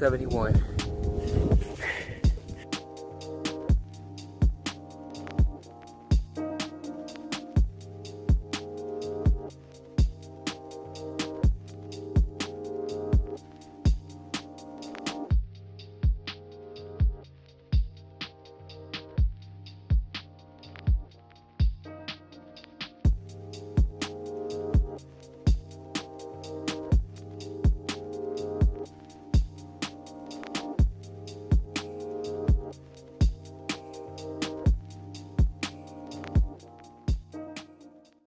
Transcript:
71.